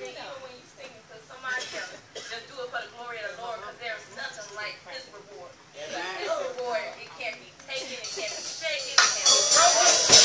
than you when you sing because somebody else just do it for the glory of the Lord because there's nothing like his reward. His reward, it can't be taken, it can't be shaken, it can't be broken.